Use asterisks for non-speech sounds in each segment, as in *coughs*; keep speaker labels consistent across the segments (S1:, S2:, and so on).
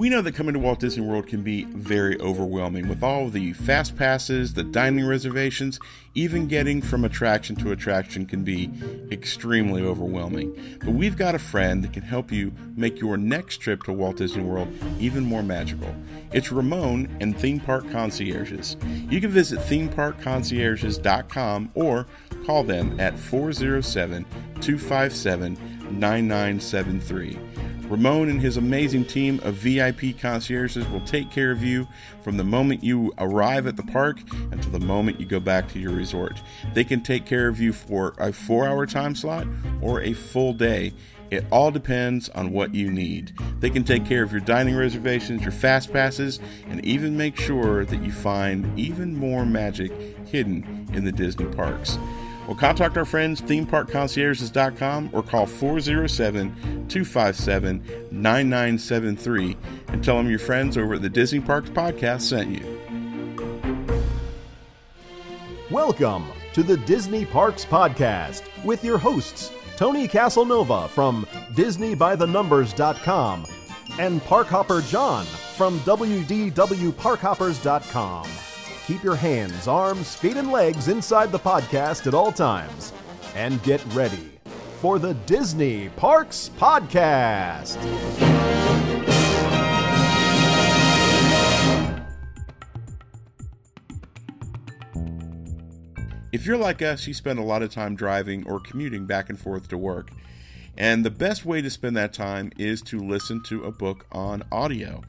S1: We know that coming to Walt Disney World can be very overwhelming with all the fast passes, the dining reservations, even getting from attraction to attraction can be extremely overwhelming. But we've got a friend that can help you make your next trip to Walt Disney World even more magical. It's Ramon and Theme Park Concierges. You can visit themeparkconcierges.com or call them at 407 257 9973. Ramon and his amazing team of VIP concierges will take care of you from the moment you arrive at the park until the moment you go back to your resort. They can take care of you for a four hour time slot or a full day. It all depends on what you need. They can take care of your dining reservations, your fast passes, and even make sure that you find even more magic hidden in the Disney parks. Contact our friends, themeparkconcierges.com, or call 407 257 9973 and tell them your friends over at the Disney Parks Podcast sent you.
S2: Welcome to the Disney Parks Podcast with your hosts, Tony Caselnova from DisneyByTheNumbers.com and Parkhopper John from WDWParkhoppers.com. Keep your hands, arms, feet, and legs inside the podcast at all times. And get ready for the Disney Parks Podcast.
S1: If you're like us, you spend a lot of time driving or commuting back and forth to work. And the best way to spend that time is to listen to a book on audio.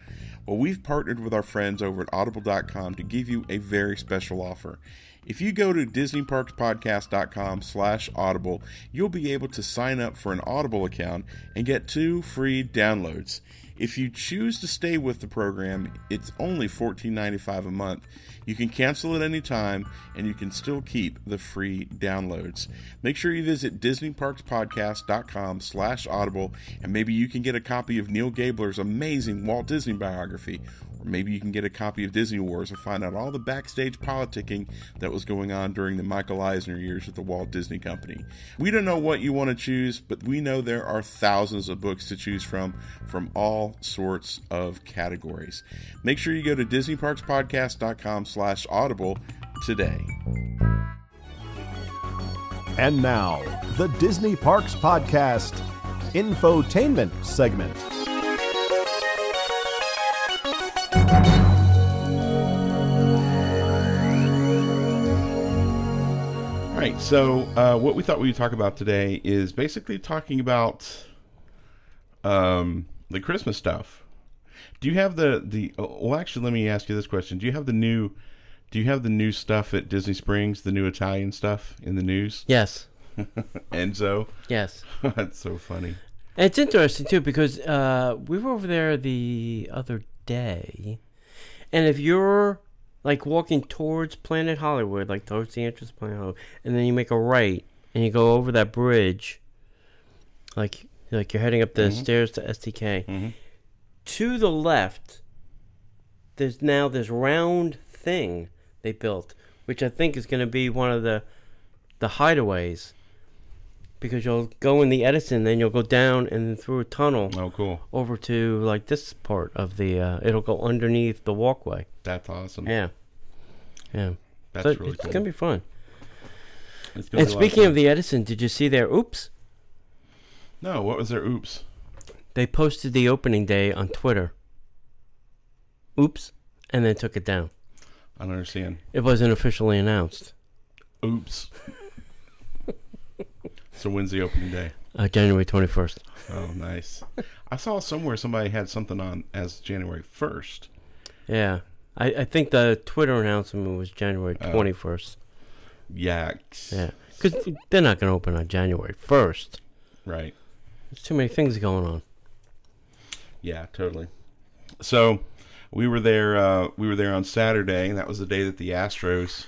S1: Well, we've partnered with our friends over at audible.com to give you a very special offer. If you go to disneyparkspodcast.com slash audible, you'll be able to sign up for an Audible account and get two free downloads. If you choose to stay with the program, it's only $14.95 a month. You can cancel at any time and you can still keep the free downloads. Make sure you visit disneyparkspodcast.com slash audible and maybe you can get a copy of Neal Gabler's amazing Walt Disney biography or maybe you can get a copy of Disney Wars and find out all the backstage politicking that was going on during the Michael Eisner years at the Walt Disney Company. We don't know what you want to choose, but we know there are thousands of books to choose from from all sorts of categories. Make sure you go to disneyparkspodcast.com slash audible today.
S2: And now, the Disney Parks Podcast infotainment segment.
S1: Right, so uh, what we thought we would talk about today is basically talking about um, the Christmas stuff. Do you have the the? oh, Well, actually, let me ask you this question: Do you have the new? Do you have the new stuff at Disney Springs? The new Italian stuff in the news?
S3: Yes. *laughs*
S1: Enzo,
S3: Yes. *laughs*
S1: that's so funny.
S3: It's interesting too because uh, we were over there the other day, and if you're like walking towards Planet Hollywood, like towards the entrance to Planet Hollywood, and then you make a right and you go over that bridge, like like you're heading up the stairs to STK.
S1: Mhm.
S3: To the left, there's now this round thing they built, which I think is going to be one of the the hideaways. Because you'll go in the Edison, then you'll go down and through a tunnel
S1: Oh, cool.
S3: over to like this part of the. Uh, it'll go underneath the walkway.
S1: That's awesome.
S3: Yeah, yeah.
S1: that's
S3: So
S1: really
S3: it's
S1: cool.
S3: gonna be fun.
S1: It's gonna
S3: And
S1: be
S3: speaking
S1: fun.
S3: of the Edison, did you see their? Oops,
S1: no, what was their oops?
S3: they posted the opening day on Twitter. Oops, and then took it down.
S1: I don't understand.
S3: It wasn't officially announced.
S1: Oops. So when's the opening day?
S3: Uh, January twenty first.
S1: Oh, nice. I saw somewhere somebody had something on as January 1st.
S3: Yeah, I, I think the Twitter announcement was January
S1: Oh.
S3: twenty first.
S1: Yaks.
S3: Yeah, because they're not gonna open on January first.
S1: Right.
S3: There's too many things going on.
S1: Yeah, totally. So we were there. Uh, we were there on Saturday, and that was the day that the Astros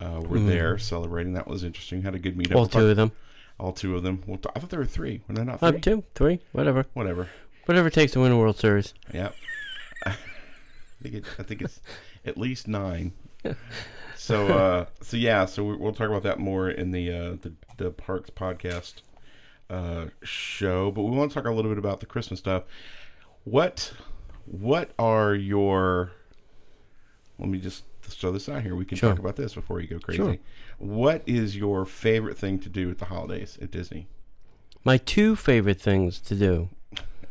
S1: uh, were there celebrating. That was interesting. Had a good meetup.
S3: All two of them.
S1: All two of them. We'll I thought there were three. Were there not
S3: Uh,
S1: three?
S3: two, three, whatever,
S1: Whatever.
S3: whatever it takes to win a World Series.
S1: Yeah. *laughs* I think it, I think it's at least nine. *laughs* So uh, so yeah, so we- we'll talk about that more in the uh, the, the Parks podcast uh, show. But we want to talk a little bit about the Christmas stuff. What what are your? Let me just throw this out here. We can
S3: Sure.
S1: talk about this before you go crazy.
S3: Sure.
S1: What is your favorite thing to do at the holidays at Disney?
S3: My two favorite things to do.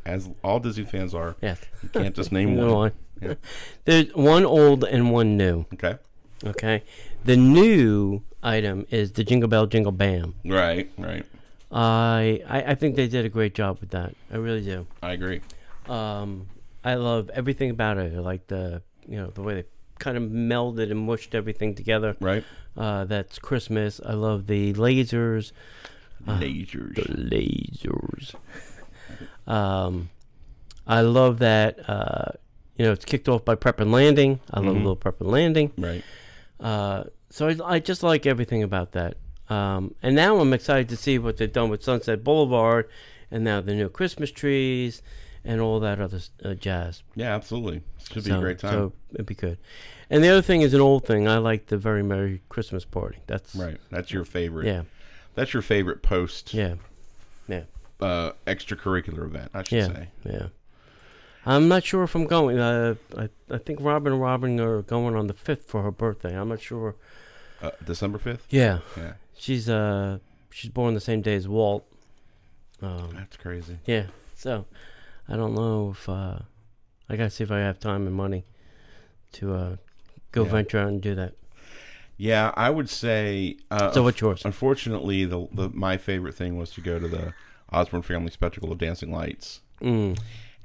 S1: As all Disney fans are,
S3: Yes.
S1: you can't just name *laughs* one.
S3: one.
S1: Yeah. *laughs*
S3: There's one old and one new.
S1: Okay.
S3: Okay. The new item is the Jingle Bell Jingle Bam.
S1: Right. Right.
S3: I, I I think they did a great job with that. I really do.
S1: I agree.
S3: Um, I love everything about it. I like the you know the way they kind of melded and mushed everything together.
S1: Right.
S3: Uh, that's Christmas. I love the lasers.
S1: Lasers.
S3: The lasers. Um, I love that. Uh, you know, it's kicked off by Prep and Landing. I love
S1: Mhm.
S3: little Prep and Landing.
S1: Right.
S3: Uh, so I, I just like everything about that. Um, and now I'm excited to see what they've done with Sunset Boulevard, and now the new Christmas trees, and all that other uh, jazz.
S1: Yeah. Absolutely. Should be
S3: so,
S1: a great time.
S3: So it'd be good. And the other thing is an old thing. I like the Very Merry Christmas Party. That's
S1: right. That's your favorite.
S3: Yeah,
S1: That's your favorite post
S3: yeah,
S1: uh, extracurricular event. I should
S3: yeah,
S1: say.
S3: yeah. I'm not sure if I'm going. Uh, I I think Robin and Robin are going on the fifth for her birthday. I'm not sure.
S1: Uh, December fifth.
S3: Yeah,
S1: Yeah.
S3: she's uh she's born the same day as Walt. Um,
S1: That's crazy.
S3: yeah, so I don't know if uh, I gotta see if I have time and money to uh, go
S1: Yeah.
S3: venture out and do that.
S1: Yeah, I would say. Uh,
S3: So what's yours?
S1: Unfortunately, the, the my favorite thing was to go to the Osborne Family Spectacle of Dancing Lights,
S3: Mm,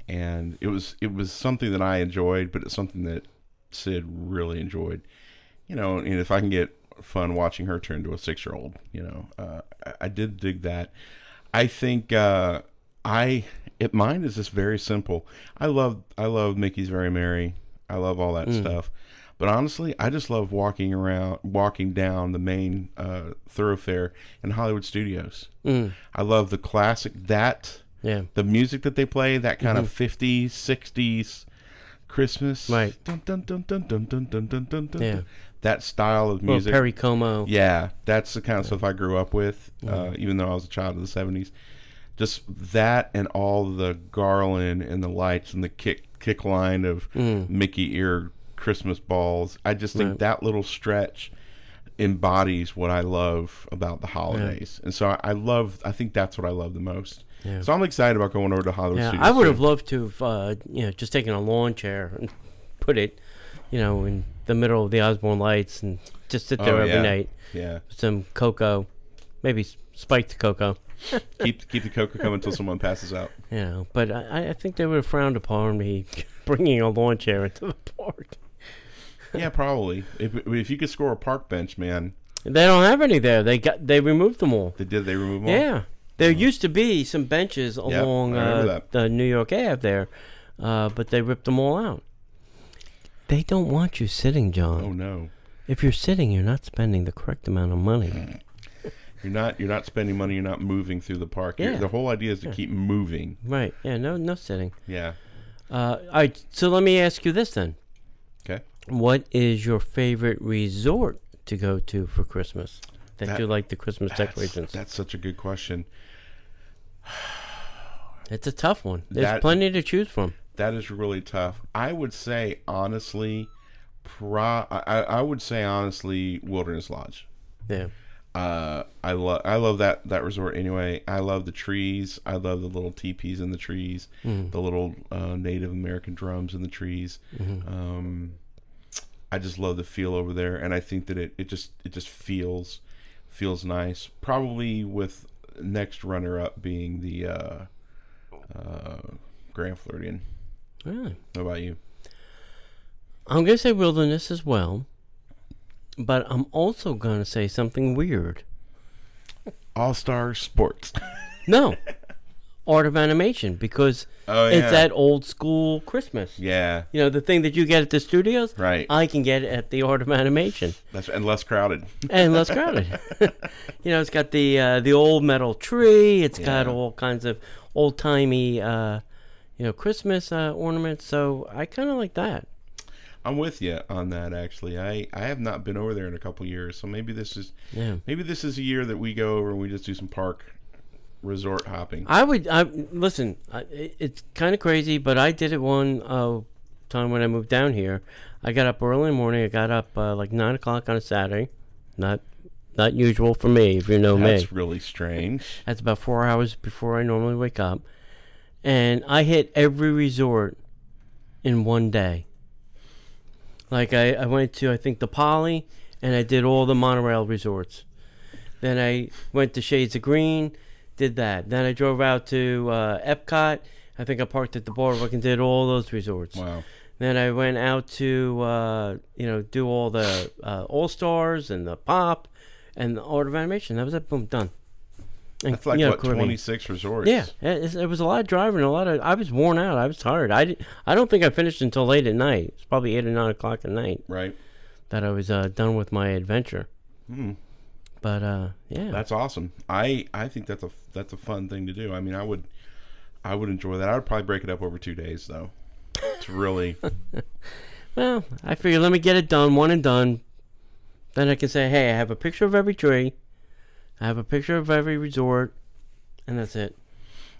S1: and it was it was something that I enjoyed, but it's something that Sid really enjoyed. You know, and if I can get fun watching her turn to a six year old, you know, uh, I, I did dig that. I think uh, I it mine is just very simple. I love I love Mickey's Very Merry. I love all that
S3: Mm.
S1: stuff. But honestly, I just love walking around, walking down the main uh, thoroughfare in Hollywood Studios.
S3: mm,
S1: I love the classic that
S3: yeah,
S1: the music that they play, that kind of 50s, 60s Christmas.
S3: Mm-hmm. Right.
S1: Dun, dun, dun, dun, dun, dun, dun, dun, dun, dun,
S3: Yeah.
S1: dun. That style of music. well.
S3: Perry Como.
S1: Yeah, that's the kind of stuff I grew up with, uh,
S3: Mm-hmm.
S1: even though I was a child of the 70s. Just that and all the garland and the lights and the kick kick line of
S3: Mm.
S1: Mickey ear Christmas balls. I just think
S3: Right.
S1: that little stretch embodies what I love about the holidays. And so I, I love I think that's what I love the most.
S3: Yeah.
S1: So I'm excited about going over to Hollywood
S3: Yeah,
S1: Studios.
S3: I would have loved to have, uh, you know, just taken a lawn chair and *laughs* put it, you know, in the middle of the Osborne lights and just sit there
S1: Oh,
S3: every
S1: yeah.
S3: night
S1: Yeah.
S3: some cocoa, maybe spiked cocoa, *laughs*
S1: keep keep the cocoa coming until someone passes out.
S3: Yeah. But I, I think they would have frowned upon me *laughs* bringing a lawn chair into the park.
S1: Yeah, probably. If if you could score a park bench, man,
S3: They don't have any there. They got they removed them all.
S1: they did. They remove them. all?
S3: Yeah, there used to be some benches along
S1: remember
S3: uh, the New York Ave there, uh, but they ripped them all out. They don't want you sitting, John.
S1: Oh no.
S3: If you're sitting, you're not spending the correct amount of money.
S1: You're not you're not spending money. You're not moving through the park. You're-
S3: Yeah.
S1: The whole idea is to
S3: Yeah.
S1: keep moving.
S3: Right? Yeah. No. No sitting.
S1: Yeah.
S3: Uh, all right. So let me ask you this then:
S1: Okay.
S3: What is your favorite resort to go to for Christmas? That,
S1: That-
S3: you like the Christmas
S1: That's,
S3: decorations.
S1: that's such a good question.
S3: it's a tough one. There's
S1: That-
S3: plenty to choose from.
S1: That is really tough. I would say honestly, pro. I I would say honestly, Wilderness Lodge.
S3: Yeah.
S1: Uh, I love I love that that resort anyway. I love the trees. I love the little teepees in the trees,
S3: Mm.
S1: the little uh, Native American drums in the trees.
S3: Mm-hmm.
S1: Um, I just love the feel over there, and I think that it, it just it just feels feels nice. Probably with next runner up being the uh, uh, Grand Floridian.
S3: Really.
S1: How about you?
S3: I'm gonna say wilderness as well, but I'm also gonna say something weird.
S1: All Star Sports. *laughs*
S3: No, art of animation because
S1: Oh
S3: it's that old school Christmas.
S1: yeah,
S3: You know the thing that you get at the studios.
S1: right.
S3: I can get it at the art of animation
S1: That's and less crowded.
S3: and less crowded. *laughs* *laughs* you know, it's got the uh, the old metal tree. It's got all kinds of old timey, uh, you know, Christmas uh, ornaments. So I kind of like that.
S1: I'm with you on that. Actually, I I have not been over there in a couple years, so maybe this is
S3: Yeah.
S1: maybe this is a year that we go over and we just do some park resort hopping.
S3: I would. I listen. I, it's kind of crazy, but I did it one uh, time when I moved down here. I got up early in the morning. I got up uh, like nine o'clock on a Saturday. Not, not usual for me. If you know me,
S1: That's really strange.
S3: that's about four hours before I normally wake up, and I hit every resort in one day. Like I, I went to I think the Poly, and I did all the monorail resorts. Then I went to Shades of Green, did that. Then I drove out to uh, Epcot. I think I parked at the boardwalk and did all those resorts.
S1: Wow.
S3: Then I went out to uh, you know do all the uh, All Stars and the Pop and the Art of Animation. That was it. Boom, done. And,
S1: That's like
S3: you know,
S1: what twenty six resorts.
S3: Yeah, it, it was a lot of driving, a lot of. I was worn out. I was tired. I, did, I don't think I finished until late at night. It's probably eight or nine o'clock at night
S1: Right.
S3: that I was uh, done with my adventure.
S1: Hmm.
S3: But uh, yeah,
S1: That's awesome. I I think that's a that's a fun thing to do. I mean, I would I would enjoy that. I would probably break it up over two days though. To really *laughs*
S3: well, I figured let me get it done, one and done. Then I can say, hey, I have a picture of every tree, I have a picture of every resort, and that's it.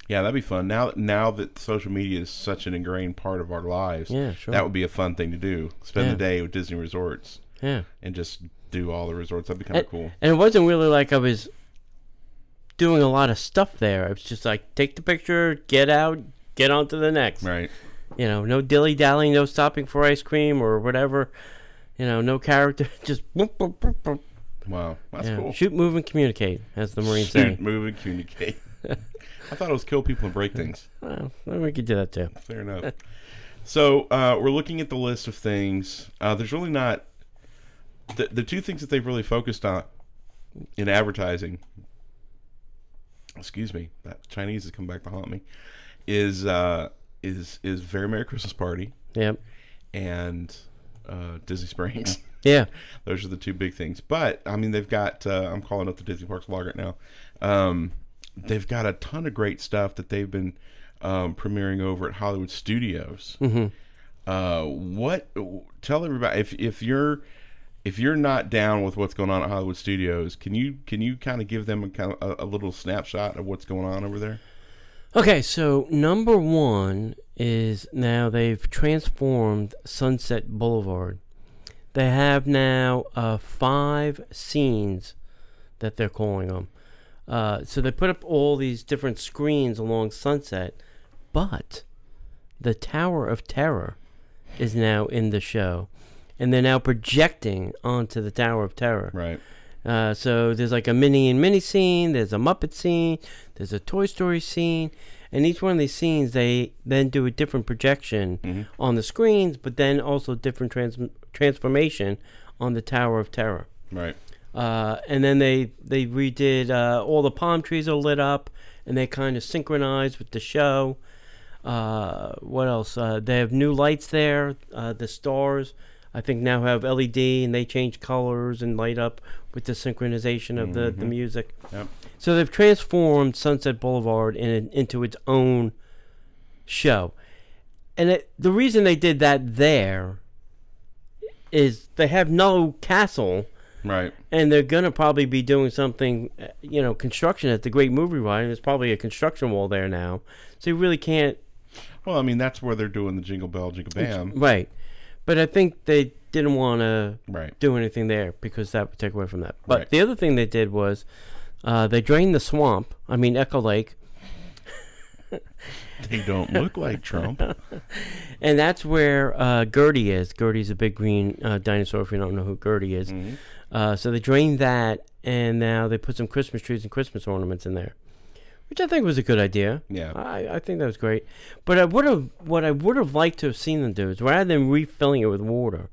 S1: Yeah, that'd be fun. Now now that social media is such an ingrained part of our lives,
S3: Yeah, sure.
S1: that would be a fun thing to do. Spend
S3: Yeah.
S1: the day with Disney resorts
S3: Yeah,
S1: and just do all the resorts. That'd be kind of cool.
S3: and it wasn't really like I was doing a lot of stuff there. It was just like take the picture, get out, get on to the next.
S1: Right.
S3: You know, no dilly dallying, no stopping for ice cream or whatever. You know, no character, *laughs* just boop, boop, boop, boop.
S1: Wow. That's
S3: Yeah,
S1: cool.
S3: shoot, move, and communicate, as the Marines
S1: Shoot,
S3: say.
S1: move, and communicate. *laughs* I thought it was kill people and break things. *laughs*
S3: Well, we could do that too.
S1: Fair enough. *laughs* So uh, we're looking at the list of things. Uh, there's really not the the two things that they've really focused on in advertising. Excuse me, that Chinese has come back to haunt me. Is uh, is is very Merry Christmas Party
S3: Yep.
S1: and uh, Disney Springs. *laughs*
S3: Yeah. *laughs*
S1: Those are the two big things. But I mean, they've got. Uh, I'm calling up the Disney Parks blog right now. Um, they've got a ton of great stuff that they've been um, premiering over at Hollywood Studios.
S3: Mm-hmm.
S1: Uh, what? Tell everybody if if you're if you're not down with what's going on at Hollywood Studios, can you can you kind of give them a kind of a, a little snapshot of what's going on over there?
S3: Okay, so number one is now they've transformed Sunset Boulevard. They have now uh, five scenes that they're calling them. Uh, so they put up all these different screens along Sunset, but the Tower of Terror is now in the show, and they're now projecting onto the Tower of Terror.
S1: Right.
S3: Uh, so there's like a Minnie and Minnie scene, there's a Muppet scene, there's a Toy Story scene, and each one of these scenes they then do a different projection on the screens, but then also different trans- transformation on the Tower of Terror.
S1: Right.
S3: Uh, and then they they redid uh, all the palm trees are lit up, and they kind of synchronized with the show. Uh, what else? Uh, they have new lights there. Uh, the stars, I think, now have LED, and they change colors and light up with the synchronization of the, the music.
S1: Yep.
S3: So they've transformed Sunset Boulevard in, into its own show, and it, the reason they did that there is they have no castle
S1: Right.
S3: and they're gonna probably be doing something, uh, you know, construction at the Great Movie Ride. There's probably a construction wall there now, so you really can't.
S1: Well, I mean, that's where they're doing the Jingle Bell, Jingle Bam.
S3: Right, but I think they didn't want to
S1: Right.
S3: do anything there because that would take away from that. But
S1: Right.
S3: the other thing they did was uh, they drained the swamp. I mean, Echo Lake, *laughs*
S1: They don't look like Trump. *laughs*
S3: and that's where uh, Gertie is. Gertie's a big green uh, dinosaur. If you don't know who Gertie is,
S1: Mm-hmm.
S3: uh, so they drained that, and now they put some Christmas trees and Christmas ornaments in there, which I think was a good idea.
S1: Yeah.
S3: I, I think that was great. But I would have what I would have liked to have seen them do is rather than refilling it with water,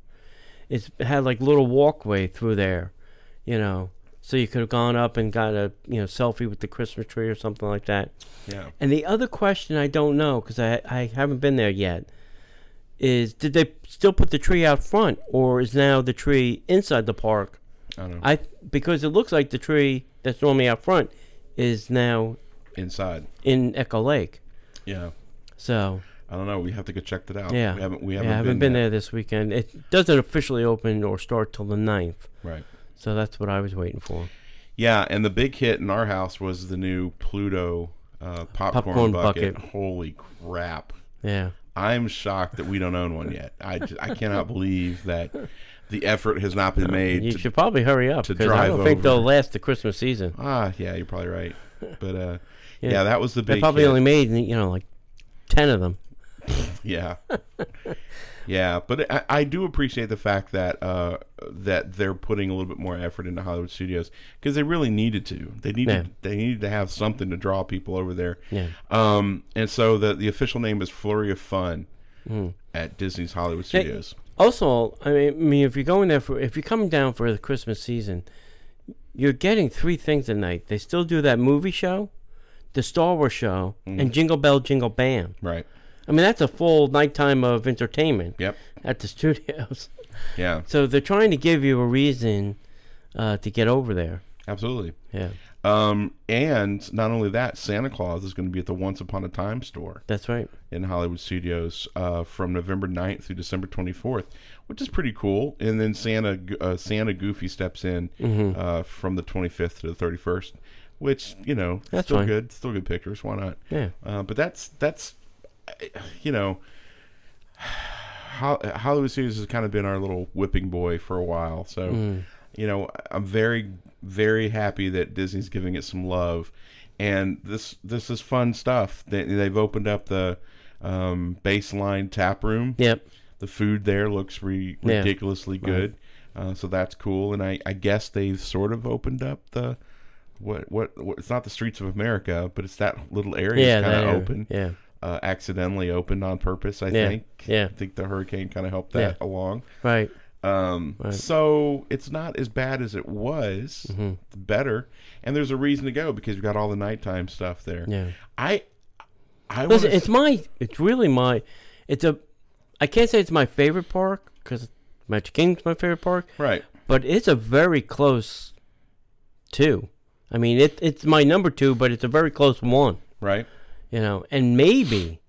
S3: is had like little walkway through there, you know, so you could have gone up and got a you know selfie with the Christmas tree or something like that.
S1: Yeah.
S3: And the other question I don't know because I I haven't been there yet is did they still put the tree out front or is now the tree inside the park?
S1: I don't know.
S3: I because it looks like the tree that's normally out front is now
S1: Inside.
S3: in Echo Lake.
S1: Yeah.
S3: So
S1: I don't know. We have to go check that out.
S3: Yeah.
S1: We haven't. We haven't,
S3: I haven't been,
S1: there.
S3: there this weekend. It doesn't officially open or start till the 9th.
S1: Right.
S3: So that's what I was waiting for.
S1: Yeah, and the big hit in our house was the new Pluto uh, popcorn,
S3: Popcorn
S1: bucket.
S3: bucket.
S1: Holy crap!
S3: Yeah.
S1: I'm shocked that we don't own one yet. I, ju- I cannot *laughs* believe that the effort has not been made.
S3: You
S1: to,
S3: should probably hurry up
S1: to
S3: because I don't think they'll last the Christmas season.
S1: ah, yeah, you're probably right. But uh, yeah.
S3: Yeah.
S1: that was the big.
S3: They probably
S1: hit.
S3: only made you know like ten of them. *laughs*
S1: Yeah. yeah, but I, I do appreciate the fact that uh, that they're putting a little bit more effort into Hollywood studios because they really needed to. They needed
S3: Yeah.
S1: they needed to have something to draw people over there.
S3: Yeah.
S1: Um, and so the the official name is Flurry of Fun
S3: Mm.
S1: at Disney's Hollywood Studios.
S3: Also, I mean, I mean, if you're going there for, if you're coming down for the Christmas season, you're getting three things a night. They still do that movie show, the Star Wars show,
S1: Mm.
S3: and Jingle Bell Jingle Bam.
S1: Right.
S3: I mean, that's a full nighttime of entertainment
S1: Yep.
S3: at the *laughs* studios.
S1: Yeah.
S3: So they're trying to give you a reason uh, to get over there.
S1: Absolutely.
S3: Yeah,
S1: Um, and not only that, Santa Claus is going to be at the Once Upon a Time store.
S3: that's right.
S1: in Hollywood Studios uh, from November 9th through December 24th, which is pretty cool. And then Santa uh, Santa Goofy steps in
S3: Mm-hmm.
S1: uh, from the 25th to the 31st, which you know
S3: That's
S1: still
S3: fine.
S1: good, still good pictures. Why not?
S3: Yeah.
S1: Uh, but that's that's you know. Ho- Hollywood Studios has kind of been our little whipping boy for a while, so
S3: Mm.
S1: you know I'm very very happy that Disney's giving it some love, and this this is fun stuff. They, they've opened up the um, baseline tap room.
S3: Yep.
S1: The food there looks re-
S3: Yeah.
S1: ridiculously good, uh, so that's cool. And I, I guess they've sort of opened up the what, what what it's not the streets of America, but it's that little area
S3: Yeah.
S1: kind of open
S3: Yeah.
S1: uh, accidentally opened on purpose. I
S3: Yeah,
S1: think.
S3: yeah.
S1: I think the hurricane kind of helped that along.
S3: Right.
S1: Um,
S3: Right.
S1: So it's not as bad as it was.
S3: Mm-hmm.
S1: Better, and there's a reason to go because you've got all the nighttime stuff there.
S3: Yeah.
S1: I, I
S3: Listen, it's my, it's really my, it's a, I can't say it's my favorite park because Magic Kingdom's my favorite park,
S1: right.
S3: but it's a very close two. I mean, it, it's my number two, but it's a very close one,
S1: Right.
S3: you know, and maybe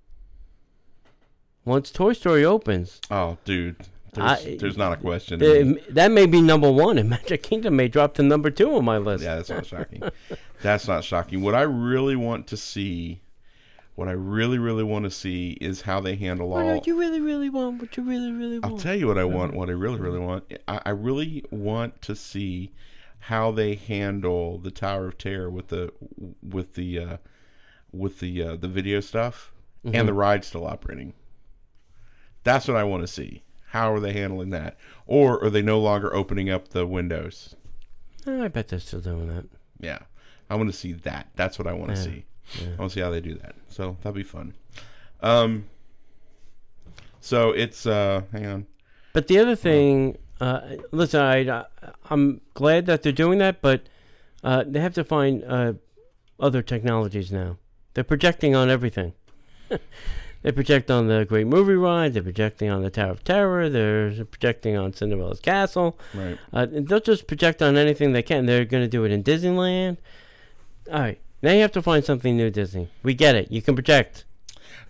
S3: once Toy Story opens,
S1: Oh, dude. There's,
S3: I-
S1: there's not a question.
S3: the- that may be number one, and *laughs* Magic Kingdom may drop to number two on my list.
S1: yeah, that's not shocking. that's not shocking. What I really want to see, what I really, really want to see is how they handle
S3: What
S1: all.
S3: do you really, really want? What you really, really want?
S1: I'll tell you what I want. What I really, really want. I, I really want to see how they handle the Tower of Terror with the with the uh, with the uh, the video stuff and the ride still operating. That's what I want to see. How are they handling that? Or are they no longer opening up the windows?
S3: Oh, I bet they're still doing that.
S1: Yeah, I want to see that. That's what I want to
S3: Yeah,
S1: see. I want to see how they do that. So that'll be fun. Um. So it's uh, hang on.
S3: But the other thing, uh, listen, I, I'm glad that they're doing that, but uh, they have to find uh, other technologies now. They're projecting on everything. *laughs* they project on the Great Movie Ride. They're projecting on the Tower of Terror. They're projecting on Cinderella's Castle.
S1: Right.
S3: Uh, they'll just project on anything they can. They're going to do it in Disneyland. All right. Now you have to find something new, Disney. We get it. You can project.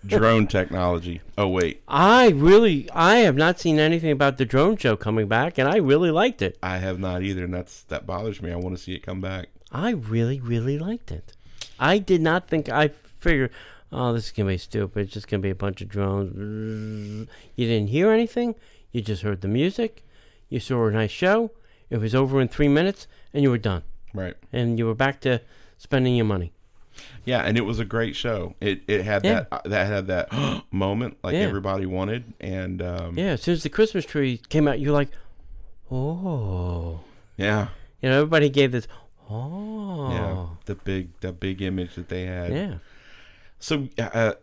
S3: *laughs*
S1: drone technology. Oh wait,
S3: I really, I have not seen anything about the drone show coming back, and I really liked it.
S1: I have not either, and that's that bothers me. I want to see it come back.
S3: I really, really liked it. I did not think I figured, oh, this is gonna be stupid. It's just gonna be a bunch of drones. You didn't hear anything. You just heard the music. You saw a nice show. It was over in three minutes, and you were done,
S1: Right.
S3: and you were back to spending your money.
S1: Yeah, and it was a great show. It it had
S3: Yeah.
S1: that uh, that had that *gasps* moment like
S3: Yeah.
S1: everybody wanted, and um,
S3: Yeah, as soon as the Christmas tree came out, you're like, oh,
S1: yeah,
S3: you know, everybody gave this, oh,
S1: yeah, the big the big image that they had.
S3: yeah.
S1: So, uh,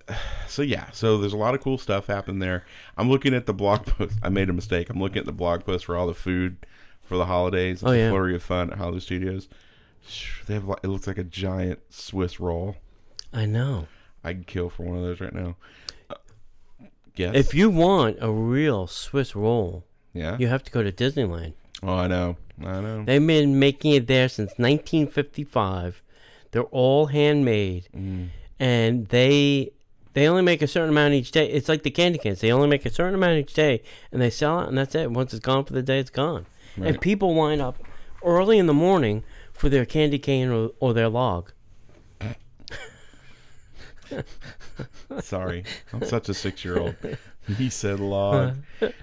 S1: so yeah, so there's a lot of cool stuff happening there. I'm looking at the blog *laughs* post. I made a mistake. I'm looking at the blog post for all the food for the holidays.
S3: Oh,
S1: the
S3: yeah.
S1: flurry of fun at Hollywood Studios. They have like, it looks like a giant Swiss roll.
S3: I know.
S1: I'd kill for one of those right now. Uh, yes.
S3: If you want a real Swiss roll,
S1: yeah.
S3: you have to go to Disneyland.
S1: Oh, I know. I know.
S3: They've been making it there since 1955. They're all handmade,
S1: Mm.
S3: and they they only make a certain amount each day. It's like the candy cans; they only make a certain amount each day, and they sell it, and that's it. Once it's gone for the day, it's gone. And people wind up early in the morning for their candy cane or, or their log. *laughs*
S1: Sorry, I'm such a six-year-old. He said log. *laughs*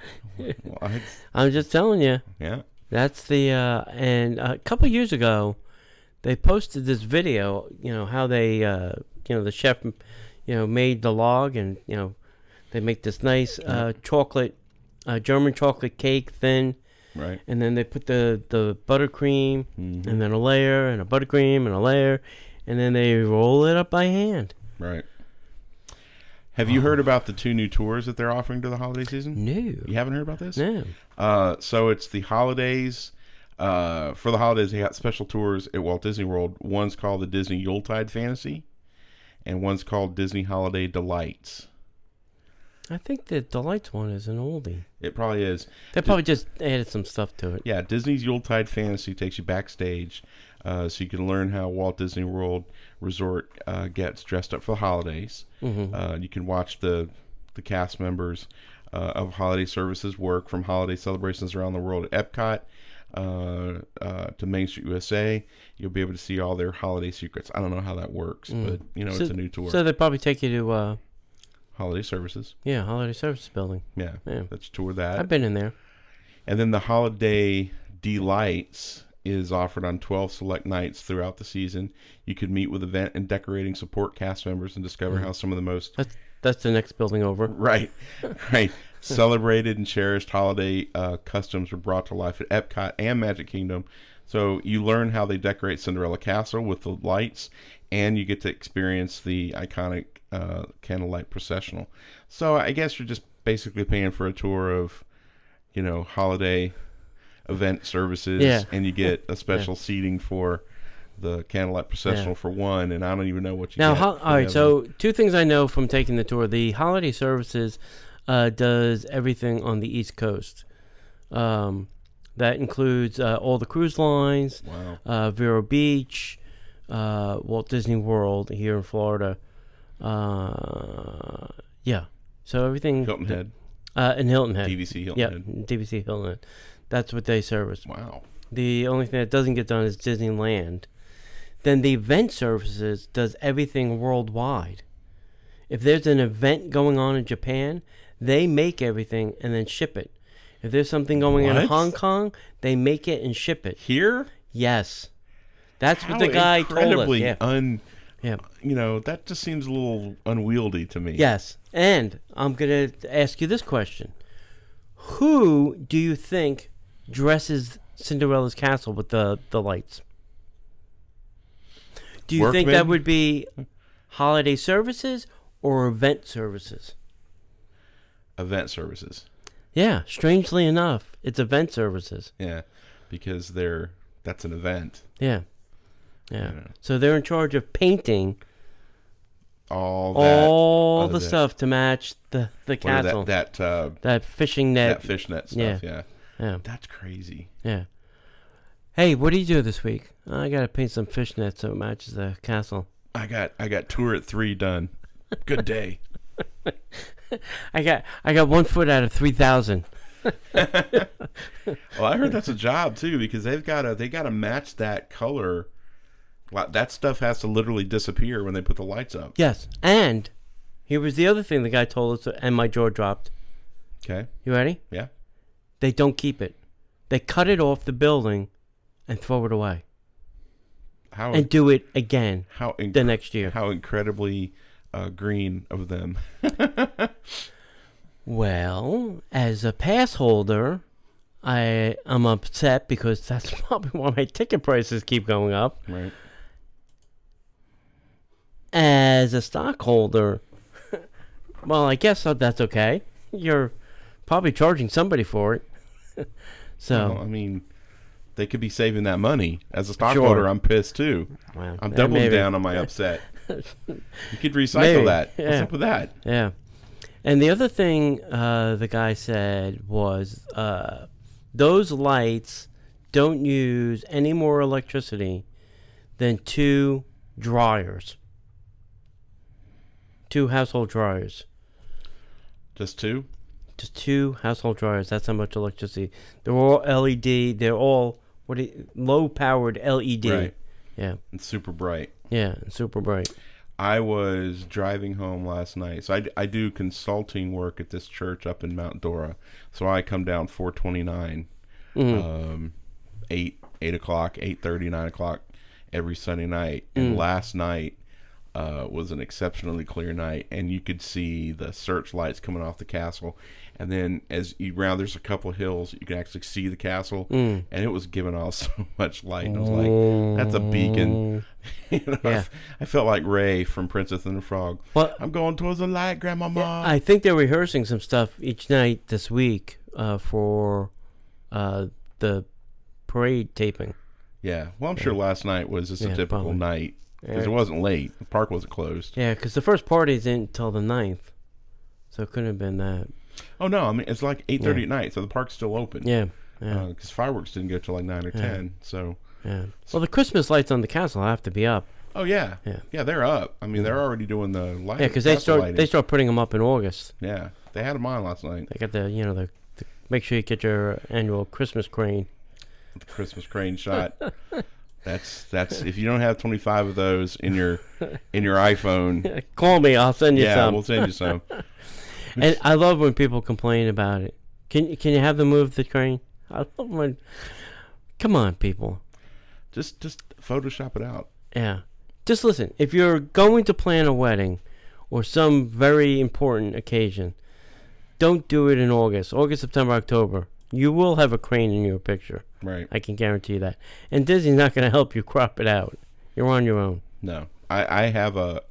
S1: What?
S3: I'm just telling you.
S1: Yeah.
S3: That's the uh, and a couple years ago, they posted this video. You know how they, uh, you know, the chef, you know, made the log, and you know, they make this nice uh, chocolate, uh, German chocolate cake, thin,
S1: Right.
S3: and then they put the the buttercream,
S1: Mhm.
S3: and then a layer, and a buttercream, and a layer, and then they roll it up by hand.
S1: Right. Have you heard about the two new tours that they're offering to the holiday season?
S3: No,
S1: You haven't heard about this?
S3: no.
S1: Uh, so it's the holidays. Uh, for the holidays, they got special tours at Walt Disney World. One's called the Disney Yuletide Fantasy, and one's called Disney Holiday Delights.
S3: I think the delights one is an oldie.
S1: It probably is.
S3: They probably just added some stuff to it.
S1: Yeah, Disney's Yuletide Fantasy takes you backstage, uh, so you can learn how Walt Disney World Resort uh, gets dressed up for the holidays.
S3: Mhm.
S1: Uh, you can watch the the cast members uh, of holiday services work from holiday celebrations around the world at Epcot uh, uh, to Main Street USA. You'll be able to see all their holiday secrets. I don't know how that works, but you know
S3: So-
S1: it's a new tour.
S3: So they probably take you to uh,
S1: holiday services,
S3: yeah, holiday services building.
S1: yeah,
S3: Yeah.
S1: let's tour that.
S3: I've been in there.
S1: And then the holiday delights is offered on 12 select nights throughout the season. You could meet with event and decorating support cast members and discover how some of the most
S3: That's that's the next building over. *laughs*
S1: right, right, celebrated and cherished holiday uh, customs were brought to life at Epcot and Magic Kingdom. So you learn how they decorate Cinderella Castle with the lights, and you get to experience the iconic uh, candlelight processional. So I guess you're just basically paying for a tour of, you know, holiday event services,
S3: Yeah.
S1: and you get a *laughs* special seating for the candlelight processional for one, and I don't even know what you
S3: Now,
S1: get.
S3: ho- all right. So two things I know from taking the tour: the holiday services uh, does everything on the East Coast. Um, that includes uh, all the cruise lines,
S1: wow,
S3: uh, Vero Beach, uh, Walt Disney World here in Florida. Uh, yeah. So everything.
S1: Hilton Head,
S3: Uh, in Hilton Head.
S1: DVC Hilton
S3: Yeah,
S1: Head.
S3: DVC Hilton Head. That's what they service.
S1: Wow.
S3: The only thing that doesn't get done is Disneyland. Then the event services does everything worldwide. If there's an event going on in Japan, they make everything and then ship it. If there's something going on in Hong Kong, they make it and ship it.
S1: Here,
S3: Yes. That's
S1: How
S3: what the guy told us. Yeah.
S1: un.
S3: yeah.
S1: You know that just seems a little unwieldy to me.
S3: Yes. And I'm going to ask you this question. Who do you think dresses Cinderella's castle with the, the lights? Do you think that would be holiday services or event services?
S1: Event services.
S3: Yeah, strangely enough, it's event services.
S1: Yeah, because they're that's an event.
S3: Yeah. Yeah. So they're in charge of painting
S1: All that.
S3: all the stuff to match the, the castle.
S1: that that uh,
S3: that fishing net.
S1: that fishnet stuff.
S3: yeah.
S1: Yeah.
S3: yeah.
S1: that's crazy.
S3: Yeah. Hey, what do you do this week? I gotta paint some fishnets so it matches the castle.
S1: I got I got tour at three done. Good day. *laughs* *laughs*
S3: I got I got one foot out of three thousand. *laughs*
S1: Well, I heard that's a job too because they've got to they got to match that color. That stuff has to literally disappear when they put the lights up.
S3: Yes, and here was the other thing the guy told us, and my jaw dropped.
S1: Okay.
S3: You ready?
S1: Yeah.
S3: They don't keep it. They cut it off the building and throw it away,
S1: How
S3: and do it again
S1: how inc-
S3: the next year.
S1: how incredibly uh, green of them. *laughs*
S3: Well, as a pass holder, I am upset because that's *laughs* probably why my ticket prices keep going up.
S1: right.
S3: As a stockholder, *laughs* well, I guess that's okay. You're probably charging somebody for it. so,
S1: Well, I mean, they could be saving that money. As a stockholder,
S3: Sure.
S1: I'm pissed too.
S3: well,
S1: I'm doubling down on my upset. You could recycle
S3: Maybe,
S1: that. What's
S3: yeah.
S1: up with that?
S3: Yeah. And the other thing uh, the guy said was uh, those lights don't use any more electricity than two dryers. Two household dryers.
S1: Just two?
S3: Just two household dryers. That's how much electricity. They're all LED. They're all what low powered LED.
S1: Right.
S3: Yeah,
S1: It's super bright.
S3: Yeah, super bright.
S1: I was driving home last night. So I, I do consulting work at this church up in Mount Dora. So I come down 429,
S3: Mhm.
S1: um, 8, 8 o'clock, 8.30, 9 o'clock every Sunday night. And last night uh, was an exceptionally clear night. And you could see the searchlights coming off the castle. And then as you round, there's a couple of hills. You can actually see the castle. And it was giving off *laughs* so much light. And I was like, that's a beacon. *laughs* you know, I
S3: Yeah.
S1: felt like Ray from Princess and the Frog.
S3: Well,
S1: I'm going towards the light, Grandmama.
S3: I think they're rehearsing some stuff each night this week uh, for uh, the parade taping.
S1: yeah. Well, I'm sure last night was just a typical
S3: probably.
S1: night because
S3: Yeah.
S1: it wasn't late. The park wasn't closed.
S3: Yeah, because the first party isn't until the 9th. So it couldn't have been that.
S1: Oh no, I mean it's like 8:30
S3: Yeah.
S1: at night, so the park's still open.
S3: Yeah, uh, yeah,
S1: Because fireworks didn't go till like nine or ten. So.
S3: yeah. Well, the Christmas lights on the castle have to be up.
S1: Oh yeah.
S3: Yeah.
S1: Yeah, they're up. I mean, they're already doing the light.
S3: Yeah, because they start
S1: lighting.
S3: they start putting them up in August.
S1: Yeah, they had them on last night.
S3: They got the you know the, the make sure you get your annual Christmas crane.
S1: The Christmas crane shot. *laughs* That's that's if you don't have 25 of those in your in your iPhone. *laughs*
S3: Call me, I'll send you
S1: yeah,
S3: some.
S1: we'll send you some. *laughs*
S3: and I love when people complain about it. Can you can you have them move the crane? I love when. Come on, people.
S1: Just just Photoshop it out.
S3: Yeah. Just listen. If you're going to plan a wedding or some very important occasion, don't do it in August. August, September, October. You will have a crane in your picture.
S1: Right.
S3: I can guarantee that. And Disney's not going to help you crop it out. You're on your own.
S1: No, I, I have a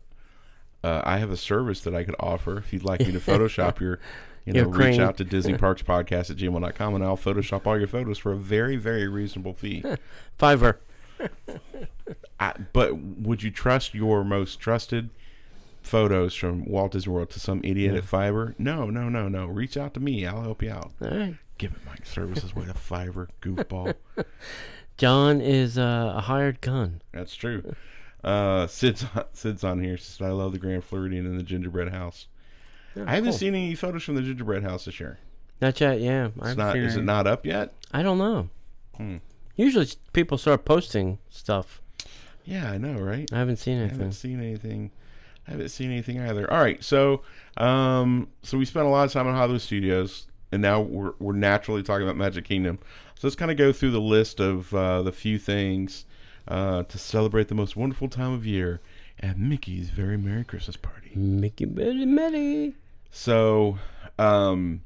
S1: uh, I have a service that I could offer if you'd like me to *laughs* Photoshop your, you know, reach out to Disney *laughs* Parks Podcast at gmail.com and I'll Photoshop all your photos for a very very reasonable fee. *laughs*
S3: Fiverr.
S1: I, but would you trust your most trusted photos from Walt Disney World to some idiot at Fiverr? No, no, no, no. Reach out to me. I'll help you out.
S3: All right.
S1: Give it my services with a Fiverr goofball. *laughs*
S3: John is uh, a hired gun.
S1: That's true. Uh, Sid's Sid's on here. Says I love the Grand Floridian and the gingerbread house. I haven't
S3: cool.
S1: seen any photos from the gingerbread house this year.
S3: Not yet, yeah.
S1: It's not. Is it not up yet?
S3: I don't know.
S1: Hmm.
S3: Usually people start posting stuff.
S1: Yeah, I know, right?
S3: I haven't seen anything.
S1: I haven't seen anything. I haven't seen anything either. All right, so um, so we spent a lot of time in Hollywood Studios, and now we're we're naturally talking about Magic Kingdom. So let's kind of go through the list of uh, the few things uh, to celebrate the most wonderful time of year at Mickey's very Merry Christmas party.
S3: Mickey Very Merry.
S1: So, um,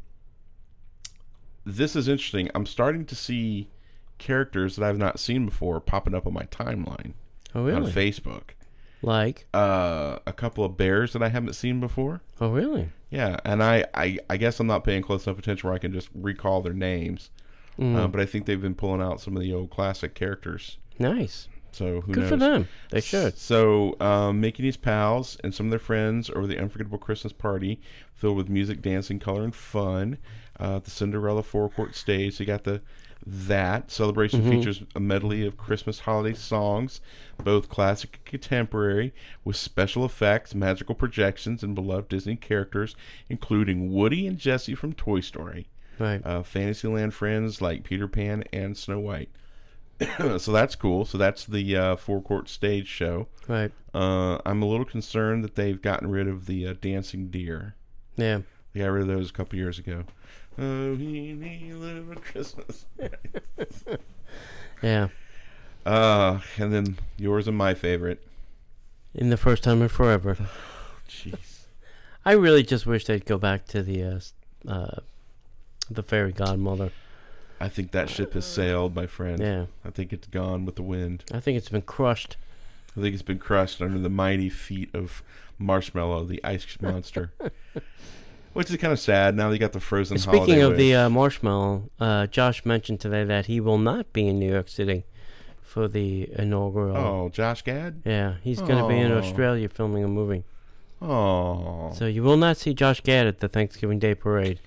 S1: this is interesting. I'm starting to see characters that I've not seen before popping up on my timeline
S3: Oh
S1: on? Facebook.
S3: Like?
S1: Uh, a couple of bears that I haven't seen before.
S3: Oh really?
S1: Yeah, and I, I, I guess I'm not paying close enough attention where I can just recall their names.
S3: Mm.
S1: Uh, but I think they've been pulling out some of the old classic characters.
S3: Nice.
S1: So who
S3: Good
S1: knows?
S3: for them. They should.
S1: So, um, Mickey and his pals and some of their friends over the unforgettable Christmas party filled with music, dancing, color, and fun. Uh, the Cinderella forecourt stage. They got the that celebration
S3: Mm-hmm.
S1: features a medley of Christmas holiday songs, both classic and contemporary, with special effects, magical projections, and beloved Disney characters, including Woody and Jessie from Toy Story,
S3: Right.
S1: uh, Fantasyland friends like Peter Pan and Snow White. *coughs* so that's cool. So that's the uh, court stage show.
S3: Right.
S1: Uh, I'm a little concerned that they've gotten rid of the uh, dancing deer.
S3: Yeah.
S1: They got rid of those a couple years ago. Oh, he need a little Christmas.
S3: Yeah.
S1: Uh, and then yours and my favorite.
S3: In the first time in forever. *sighs*
S1: Jeez.
S3: I really just wish they'd go back to the uh, uh, the fairy godmother.
S1: I think that ship has sailed, my friend.
S3: Yeah.
S1: I think it's gone with the wind.
S3: I think it's been crushed.
S1: I think it's been crushed under the mighty feet of Marshmallow, the ice *laughs* monster. Which is kind of sad. Now they got the frozen.
S3: Speaking of the uh, marshmallow, uh, Josh mentioned today that he will not be in New York City for the inaugural.
S1: oh, Josh Gad.
S3: Yeah, he's going to be in. Australia filming a movie.
S1: Oh,
S3: So you will not see Josh Gad at the Thanksgiving Day parade.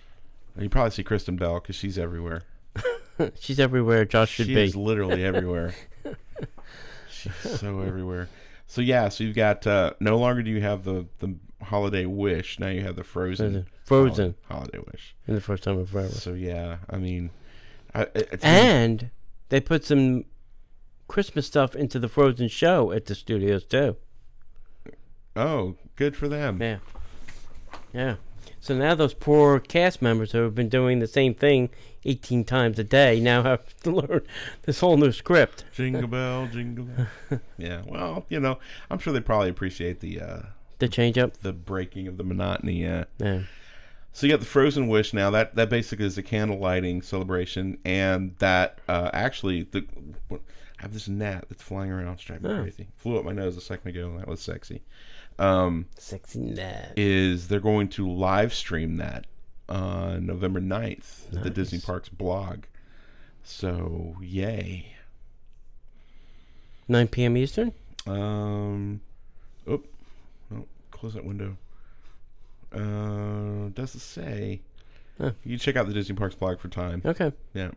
S1: you probably see Kristen Bell because she's everywhere. *laughs*
S3: She's everywhere Josh should
S1: she
S3: be.
S1: is literally everywhere. She's so everywhere. So yeah, so you've got uh, no longer do you have the the holiday wish. Now you have the frozen
S3: Frozen
S1: hol- holiday wish.
S3: in the first time in forever.
S1: So yeah, I mean, I, it-
S3: And they put some Christmas stuff into the Frozen show at the studios too.
S1: Oh, good for them.
S3: Yeah. Yeah. So now those poor cast members who have been doing the same thing 18 times a day now have to *laughs* learn this whole new script.
S1: Jingle bell, jingle bell. *laughs* yeah. Well, you know, I'm sure they probably appreciate the uh,
S3: The change up.
S1: the breaking of the monotony. Yeah.
S3: Yeah.
S1: So you got the Frozen Wish now. That that basically is a candle lighting celebration, and that uh, actually the I have this gnat that's flying around, it's driving me
S3: Oh.
S1: crazy. Flew up my nose a second ago, and that was sexy. Um,
S3: Sexy
S1: is they're going to live stream that on November 9th at the Disney Parks blog. So yay.
S3: 9 p.m. Eastern?
S1: Um, oh, oh, close that window. Uh, doesn't say.
S3: Huh.
S1: You check out the Disney Parks blog for time.
S3: Okay.
S1: Yeah.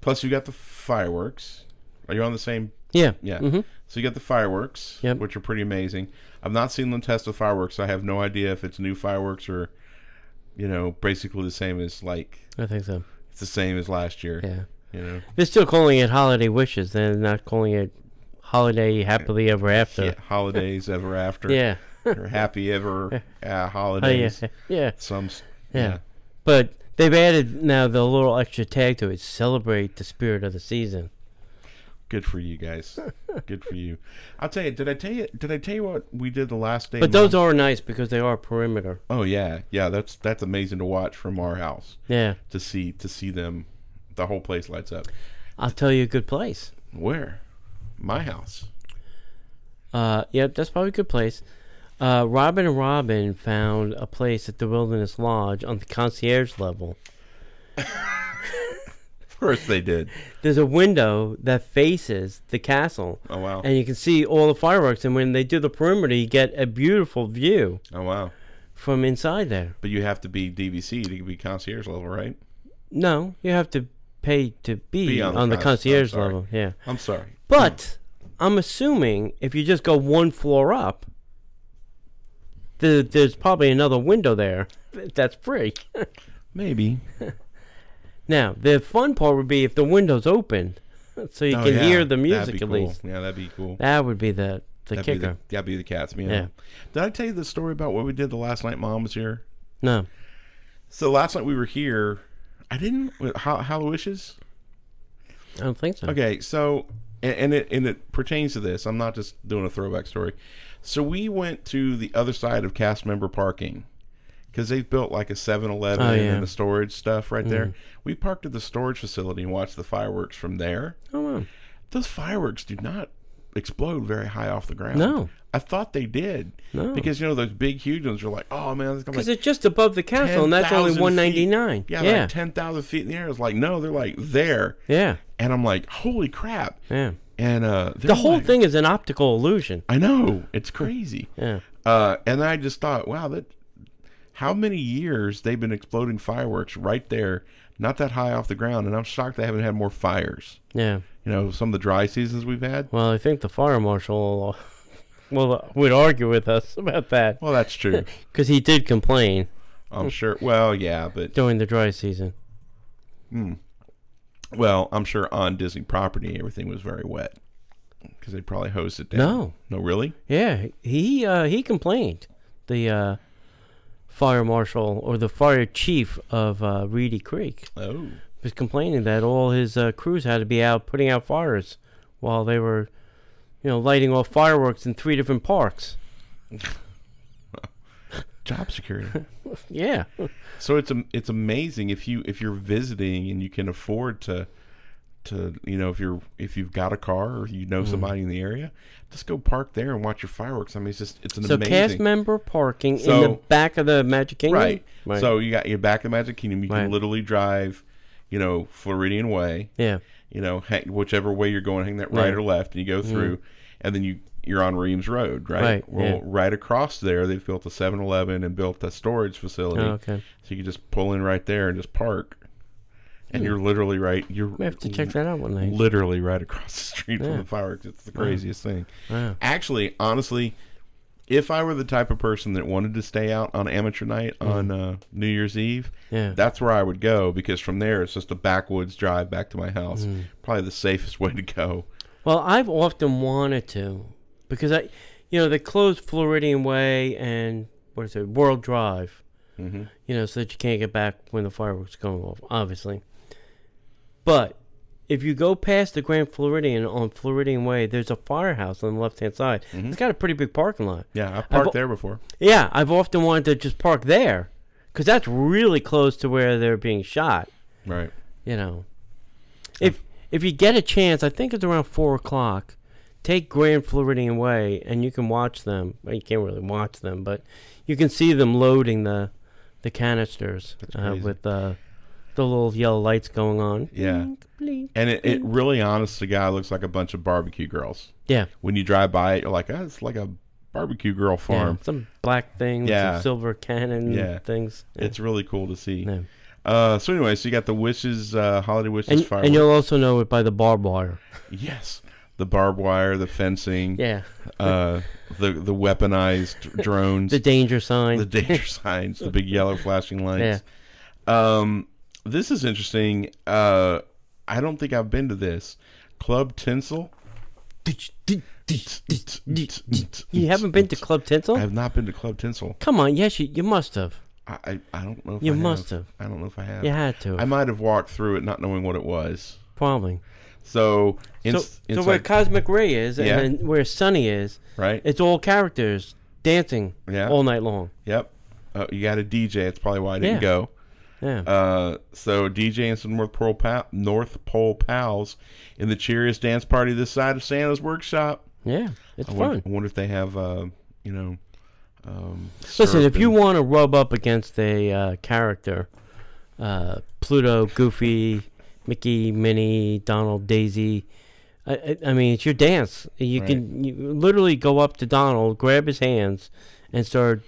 S1: Plus, you got the fireworks. Are you on the same?
S3: Yeah.
S1: Yeah.
S3: hmm
S1: So you got the fireworks,
S3: Yep.
S1: which are pretty amazing. I've not seen them test the fireworks. So I have no idea if it's new fireworks or, you know, basically the same as like
S3: I think so.
S1: it's the same as last year.
S3: Yeah.
S1: You know.
S3: They're still calling it Holiday Wishes. They're not calling it Holiday Happily Ever After.
S1: Yeah, *laughs* holidays ever after.
S3: Yeah.
S1: Or happy ever *laughs* uh,
S3: Oh, yeah.
S1: holidays.
S3: Yeah.
S1: Some. s-
S3: Yeah. But they've added now the little extra tag to it. Celebrate the spirit of the season.
S1: Good for you guys. *laughs* Good for you. I'll tell you. Did I tell you? Did I tell you what we did the last day?
S3: But those are nice because they are perimeter.
S1: Oh yeah, yeah. That's that's amazing to watch from our house
S3: Yeah.
S1: to see to see them. The whole place lights up.
S3: I'll tell you a good place.
S1: Where? My house.
S3: Uh, yeah, that's probably a good place. Uh, Robin and Robin found a place at the Wilderness Lodge on the concierge level. *laughs*
S1: Of course they did.
S3: There's a window that faces the castle,
S1: Oh wow.
S3: and you can see all the fireworks. And when they do the perimeter, you get a beautiful view
S1: Oh wow.
S3: from inside there.
S1: But you have to be DVC to be concierge level, right?
S3: No, you have to pay to be,
S1: Be
S3: on,
S1: on
S3: the, concierge level. Yeah,
S1: I'm sorry.
S3: but I'm assuming if you just go one floor up, the, there's probably another window there *laughs* that's free. *laughs*
S1: Maybe.
S3: Now, the fun part would be if the window's open, *laughs* so you
S1: Oh,
S3: can
S1: yeah.
S3: hear the music at
S1: cool.
S3: least.
S1: Yeah, that'd be cool.
S3: That would be the the
S1: that'd
S3: kicker.
S1: Be the, that'd be the cat's meow.
S3: Yeah.
S1: Did I tell you the story about what we did the last night Mom was here?
S3: No,
S1: So last night we were here. I didn't. How how wishes?
S3: I don't think so.
S1: Okay, so and, and it and it pertains to this. I'm not just doing a throwback story. So we went to the other side of cast member parking because they've built like a 7-Eleven
S3: Oh, yeah.
S1: And the storage stuff right there. We parked at the storage facility and watched the fireworks from there.
S3: Oh, wow.
S1: Those fireworks do not explode very high off the ground.
S3: No.
S1: I thought they did.
S3: No.
S1: Because you know those big huge ones are like, oh man,
S3: Because
S1: be like
S3: it's just above the castle, and that's only one ninety nine.
S1: Yeah,
S3: Yeah,
S1: like ten thousand feet in the air. It's like no, they're like there,
S3: yeah,
S1: and I'm like, holy crap!
S3: yeah.
S1: And uh,
S3: The whole
S1: like,
S3: thing is an optical illusion.
S1: I know it's crazy.
S3: Yeah,
S1: Uh, and I just thought, wow, that how many years they've been exploding fireworks right there, not that high off the ground, and I'm shocked they haven't had more fires.
S3: yeah.
S1: You know, some of the dry seasons we've had.
S3: Well, I think the fire marshal *laughs* will uh, would argue with us about that
S1: Well, that's true. *laughs*
S3: because he did complain
S1: I'm sure. Well, yeah, but
S3: during the dry season. Hmm.
S1: Well, I'm sure on Disney property everything was very wet because they probably hosed it down.
S3: No.
S1: no, really.
S3: Yeah, he uh, he complained. The uh, fire marshal or the fire chief of uh, Reedy Creek
S1: Oh,
S3: was complaining that all his uh, crews had to be out putting out fires while they were, you know, lighting off fireworks in three different parks. *laughs*
S1: job security. *laughs*
S3: Yeah,
S1: So it's it's amazing if you if you're visiting and you can afford to to you know if you're if you've got a car or you know
S3: Mm.
S1: somebody in the area, just go park there and watch your fireworks. I mean, it's just it's an
S3: so
S1: amazing
S3: cast member parking in the back of the Magic Kingdom.
S1: right. So you got your back of the Magic Kingdom. You
S3: Right.
S1: can literally drive, you know, Floridian Way.
S3: yeah,
S1: You know, hang, whichever way you're going, hang that right.
S3: Mm.
S1: or left, and you go through, and then you you're on Reams Road, right?
S3: Right,
S1: Well,
S3: yeah.
S1: right across there, they've built a 7-Eleven and built a storage facility.
S3: Oh, okay.
S1: So you can just pull in right there and just park. And you're hmm. literally right. You're
S3: We have to check that out one night.
S1: literally right across the street from the fireworks. It's the craziest thing.
S3: Wow.
S1: Actually, honestly, if I were the type of person that wanted to stay out on amateur night hmm. on uh, New Year's Eve,
S3: Yeah.
S1: that's where I would go because from there it's just a backwoods drive back to my house. Hmm. Probably the safest way to go.
S3: Well, I've often wanted to because I, you know, they closed Floridian Way and what is it, World Drive.
S1: Mm-hmm.
S3: You know, so that you can't get back when the fireworks go off, obviously. But if you go past the Grand Floridian on Floridian Way, there's a firehouse on the left hand side.
S1: Mm-hmm.
S3: It's got a pretty big parking lot.
S1: Yeah, I've parked
S3: I've-
S1: there before.
S3: Yeah, I've often wanted to just park there because that's really close to where they're being shot.
S1: Right.
S3: You know, if if you get a chance, I think it's around four o'clock. Take Grand Floridian Way, and you can watch them. Well, you can't really watch them, but you can see them loading the the canisters uh, with uh, the little yellow lights going on.
S1: Yeah.
S3: Blink, blink.
S1: And it, it really, honest to God, looks like a bunch of barbecue girls.
S3: Yeah,
S1: When you drive by it, you're like, oh, it's like a barbecue girl
S3: yeah,
S1: farm.
S3: some black thing, with
S1: Yeah.
S3: some silver cannon
S1: Yeah.
S3: things. Yeah.
S1: It's really cool to see.
S3: Yeah.
S1: Uh, so anyway, so you got the wishes, uh, holiday wishes
S3: and,
S1: fireworks.
S3: and you'll also know it by the barbed wire.
S1: yes, the barbed wire, the fencing,
S3: Yeah,
S1: uh, the the weaponized *laughs* drones,
S3: the danger sign.
S1: the danger *laughs* signs, the big yellow flashing lights. Um, this is interesting. Uh, I don't think I've been to this club tinsel.
S3: You haven't been to Club Tinsel?
S1: I have not been to club tinsel.
S3: Come on, yes, you, you must have.
S1: I, I, I don't know if
S3: You
S1: I
S3: must
S1: have.
S3: have.
S1: I don't know if I have.
S3: You had to.
S1: I might have walked through it not knowing what it was.
S3: Probably.
S1: So, in,
S3: So, so where Cosmic Ray is
S1: Yeah.
S3: and where Sonny is,
S1: right?
S3: it's all characters dancing
S1: Yeah.
S3: all night long.
S1: Yep. Uh, you got a DJ. That's probably why I didn't
S3: Yeah.
S1: go.
S3: Yeah.
S1: Uh, so DJ and some North Pole pal- North Pole pals in the cheeriest dance party this side of Santa's workshop.
S3: yeah. It's
S1: I
S3: fun.
S1: wonder, I wonder if they have, uh, you know, um,
S3: Listen, if you want to rub up against a uh, character, uh, Pluto, Goofy, Mickey, Minnie, Donald, Daisy. I, I, mean, it's your dance. You
S1: Right.
S3: can you literally go up to Donald, grab his hands, and start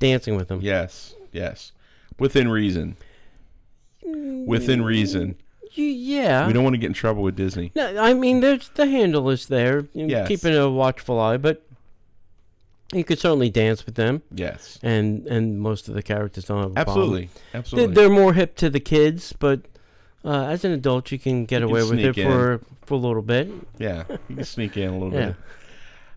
S3: dancing with him.
S1: yes, yes, within reason, within reason.
S3: Yeah.
S1: We don't want to get in trouble with Disney.
S3: No, I mean, there's the handle is there,
S1: Yes.
S3: keeping a watchful eye, but you could certainly dance with them,
S1: Yes,
S3: and and most of the characters don't have a problem.
S1: absolutely,
S3: They-
S1: absolutely.
S3: They're more hip to the kids, but uh, as an adult, you can get
S1: You can
S3: away with it for for a little bit.
S1: Yeah, you can *laughs* sneak in a little
S3: Yeah.
S1: bit.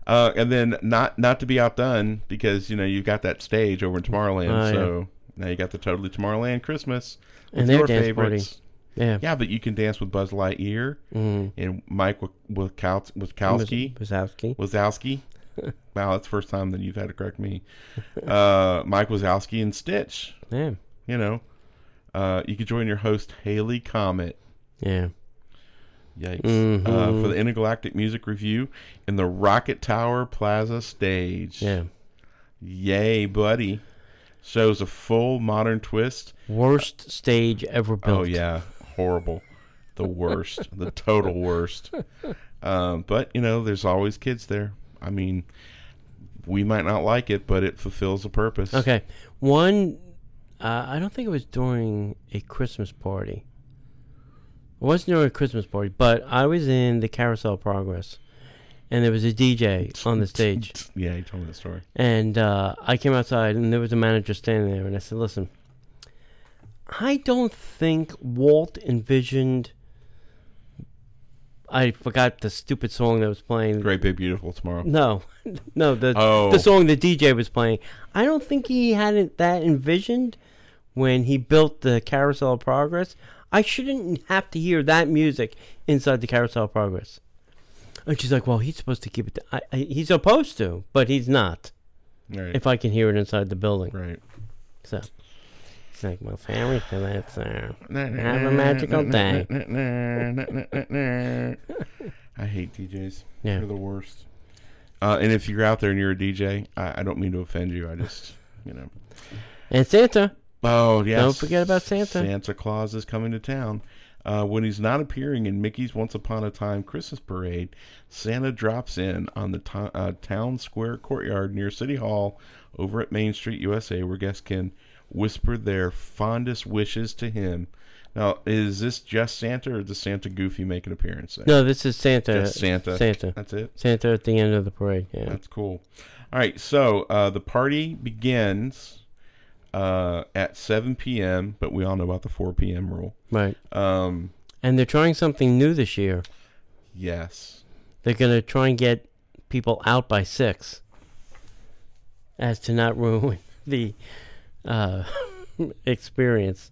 S1: Uh, and then not not to be outdone because you know you've got that stage over in Tomorrowland,
S3: yeah.
S1: so now you got the totally Tomorrowland Christmas
S3: And their
S1: your
S3: dance party. Yeah.
S1: Yeah, but you can dance with Buzz Lightyear
S3: Mm.
S1: and Mike Wa- Wazkow- Wazkowski.
S3: Wazowski.
S1: Wazowski. *laughs* wow, that's the first time that you've had to correct me. Uh, Mike Wazowski and Stitch.
S3: Yeah.
S1: You know, uh, you could join your host Haley Comet.
S3: Yeah.
S1: Yikes.
S3: Mhm.
S1: Uh, for the Intergalactic Music Review in the Rocket Tower Plaza stage.
S3: Yeah.
S1: Yay, buddy. Shows a full modern twist.
S3: Worst stage ever built.
S1: Oh, yeah. Horrible. The worst. *laughs* the total worst. Um, but, you know, there's always kids there. I mean, we might not like it, but it fulfills a purpose.
S3: Okay. One, uh, I don't think it was during a Christmas party. It wasn't during a Christmas party, but I was in the Carousel Progress, and there was a DJ on the stage. *laughs*
S1: Yeah, he told me the story.
S3: And uh, I came outside, and there was a manager standing there, and I said, "Listen, I don't think Walt envisioned." I forgot the stupid song that was playing.
S1: Great Big Beautiful tomorrow.
S3: No, *laughs* no, the
S1: Oh.
S3: the song the DJ was playing. I don't think he had it that envisioned when he built the Carousel of Progress. I shouldn't have to hear that music inside the Carousel of Progress. And she's like, "Well, he's supposed to keep it. I, I, he's supposed to, but he's not.
S1: Right.
S3: If I can hear it inside the building,
S1: right.
S3: so it's like, well, family, so that's uh, have a magical day.
S1: I hate DJs.
S3: Yeah.
S1: They're the worst. Uh, and if you're out there and you're a DJ, I, I don't mean to offend you. I just, you know.
S3: And Santa,
S1: Oh, yes.
S3: Don't forget about Santa.
S1: Santa Claus is coming to town. Uh, when he's not appearing in Mickey's Once Upon a Time Christmas Parade, Santa drops in on the to- uh, town square courtyard near City Hall over at Main Street, USA, where guests can whisper their fondest wishes to him. Now, is this just Santa or does Santa Goofy make an appearance? there?
S3: no, this is Santa.
S1: Just Santa.
S3: Santa.
S1: That's it.
S3: Santa at the end of the parade. Yeah.
S1: That's cool. All right, so uh, the party begins uh, at 7 p.m., but we all know about the 4 p.m. rule.
S3: Right.
S1: Um,
S3: And they're trying something new this year.
S1: yes.
S3: They're going to try and get people out by six as to not *laughs* ruin the uh, *laughs* experience.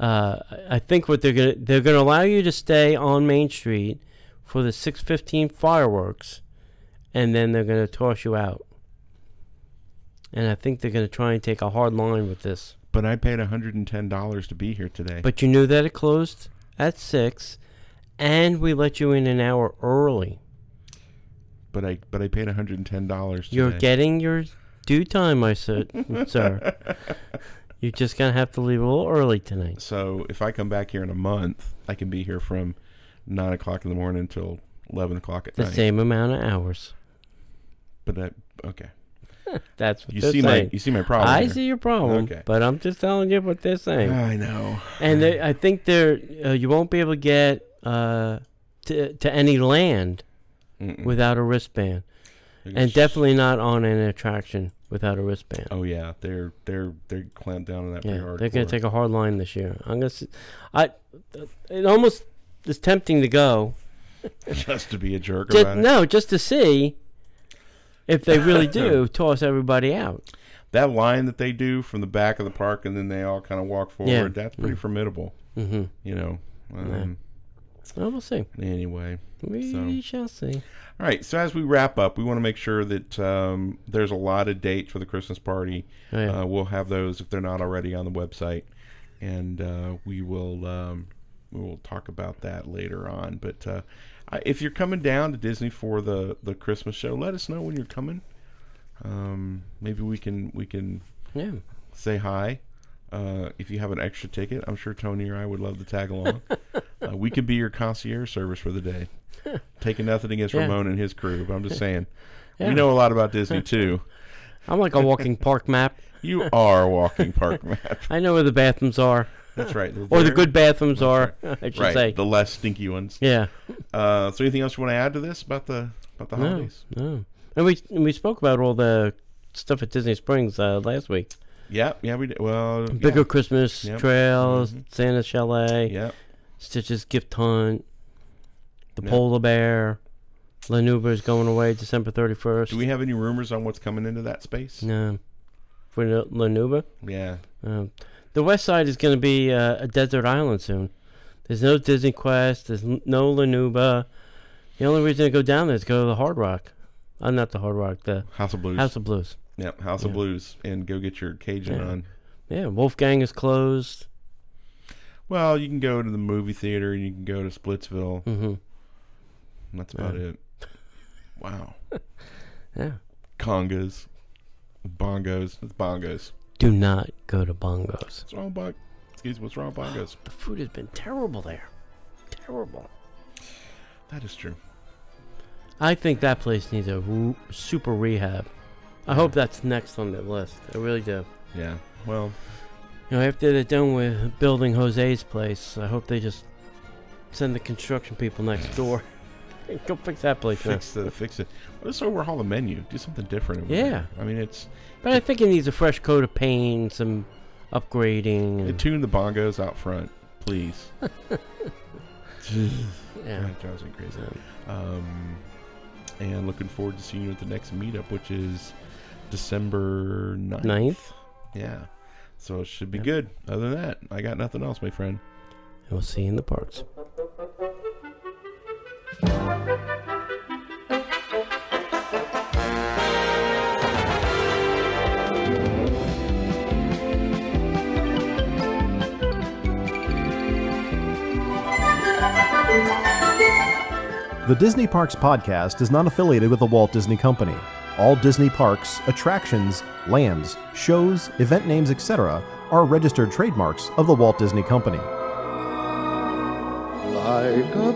S3: Uh, I think what they're gonna they're gonna allow you to stay on Main Street for the six fifteen fireworks, and then they're gonna toss you out. And I think they're gonna try and take a hard line with this.
S1: But I paid $110 to be here today.
S3: But you knew that it closed at six, and we let you in an hour early.
S1: but I but I paid $110 today.
S3: You're getting your due time, I said, *laughs* sir. You're just gonna have to leave a little early tonight.
S1: So if I come back here in a month, I can be here from nine o'clock in the morning until eleven o'clock at
S3: The
S1: night.
S3: The same amount of hours.
S1: But that okay. *laughs*
S3: That's what
S1: You see
S3: saying.
S1: my you see my problem.
S3: I
S1: here.
S3: see your problem,
S1: Okay.
S3: but I'm just telling you what they're saying.
S1: I know.
S3: and they, I think they're uh, you won't be able to get uh, to to any land
S1: Mm-mm.
S3: without a wristband, and definitely not on an attraction without a wristband.
S1: Oh yeah, they're they're they're clamped down on that pretty
S3: Yeah,
S1: hard.
S3: they're gonna take a hard line this year. I'm gonna. See, I. It almost is tempting to go. *laughs*
S1: just to be a jerk
S3: Ju-
S1: about it.
S3: no, just to see if they really *laughs* do toss everybody out.
S1: That line that they do from the back of the park and then they all kind of walk forward.
S3: Yeah.
S1: That's pretty formidable.
S3: Mm-hmm.
S1: You know. Um,
S3: Well, we'll see.
S1: Anyway.
S3: We
S1: So-
S3: shall see.
S1: All right. So as we wrap up, we want to make sure that um, there's a lot of dates for the Christmas party.
S3: Oh, yeah.
S1: Uh, we'll have those if they're not already on the website, and uh, we will um, we will talk about that later on. But uh, I- if you're coming down to Disney for the the Christmas show, let us know when you're coming. Um, maybe we can we can
S3: yeah.
S1: say hi. Uh, if you have an extra ticket, I'm sure Tony or I would love to tag along. *laughs* uh, we could be your concierge service for the day. *laughs* Taking nothing against
S3: Yeah.
S1: Ramon and his crew, but I'm just saying *laughs*
S3: Yeah.
S1: we know a lot about Disney too.
S3: I'm like a walking park map.
S1: You are a walking park map.
S3: I know where the bathrooms are,
S1: That's right.
S3: Or the good bathrooms are. I should
S1: right,
S3: say.
S1: the less stinky ones.
S3: yeah.
S1: Uh, so, anything else you want to add to this about the about the holidays?
S3: No. no. And we we spoke about all the stuff at Disney Springs uh, last week.
S1: Yeah, yeah, we did. Well,
S3: Bigger Christmas
S1: Yep.
S3: trails,
S1: Mhm.
S3: Santa Chalet,
S1: Yeah,
S3: Stitch's gift hunt, the
S1: Yep.
S3: polar bear. La Nouba is going away December 31st.
S1: Do we have any rumors on what's coming into that space?
S3: No. For La- Lanuba?
S1: Yeah.
S3: Um, the west side is going to be uh, a desert island soon. There's no Disney Quest. There's no La Nouba. The only reason to go down there is go to the Hard Rock. Uh, not the Hard Rock, the
S1: House of Blues.
S3: House of Blues.
S1: Yep, House of Blues, and go get your Cajun
S3: Yeah.
S1: on.
S3: Yeah, Wolfgang is closed.
S1: Well, you can go to the movie theater, and you can go to Splitsville.
S3: hmm
S1: that's about it. Wow. *laughs*
S3: Yeah.
S1: Congas, bongos, it's bongos.
S3: Do not go to Bongos.
S1: What's wrong, with bong? Excuse me. What's wrong, with bongos?
S3: The food has been terrible there. Terrible.
S1: That is true.
S3: I think that place needs a super rehab. I hope that's next on the list. I really do.
S1: Yeah. Well,
S3: You know, after they're done with building Jose's place, I hope they just send the construction people next *sighs* door. *laughs* Go fix that place
S1: fix the fix it. Let's overhaul the menu. Do something different.
S3: Yeah.
S1: there. I mean, it's
S3: But I think it needs a fresh coat of paint, some upgrading. And,
S1: tune the bongos out front, please. *laughs* *sighs*
S3: yeah.
S1: That drives me crazy. Um, and looking forward to seeing you at the next meetup, which is December 9th.
S3: Ninth.
S1: Yeah. So it should be
S3: Yep.
S1: good. Other than that, I got nothing else, my friend.
S3: And we'll see you in the parks.
S2: The Disney Parks podcast is not affiliated with the Walt Disney Company. All Disney parks, attractions, lands, shows, event names, etc., are registered trademarks of the Walt Disney Company.
S4: like a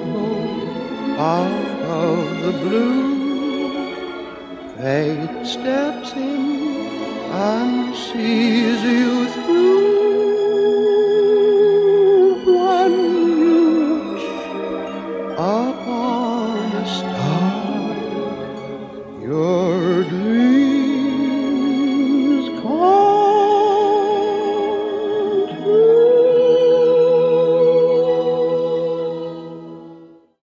S4: out of the blue. Fate steps in and sees you through.